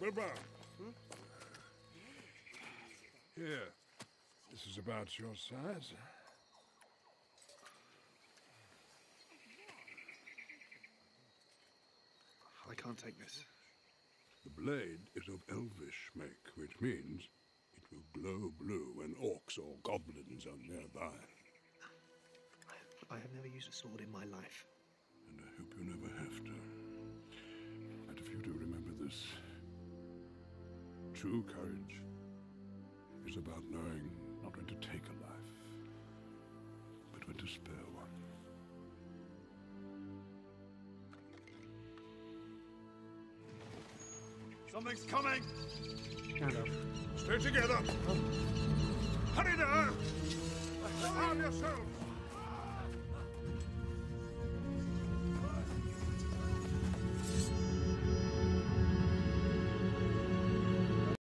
Bilbo. Here. Hmm? This is about your size. I can't take this. The blade is of elvish make, which means it will glow blue when orcs or goblins are nearby. I have never used a sword in my life. And I hope you never true courage is about knowing not when to take a life, but when to spare one. Something's coming! Stay together! Hurry there! Arm yourselves!